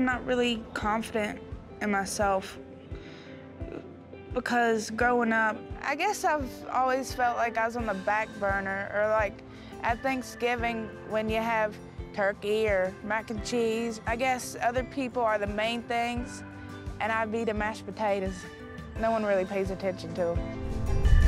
Not really confident in myself because growing up, I guess I've always felt like I was on the back burner or like at Thanksgiving when you have turkey or mac and cheese. I guess other people are the main things and I'd be the mashed potatoes. No one really pays attention to.